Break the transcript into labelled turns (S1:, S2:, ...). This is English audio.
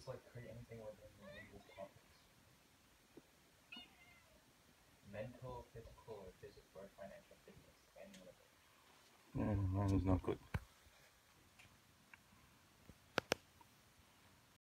S1: just like create anything within the legal topics. Mental, physical, or physical or financial fitness. Any of it.
S2: Mm, yeah, mine is not good.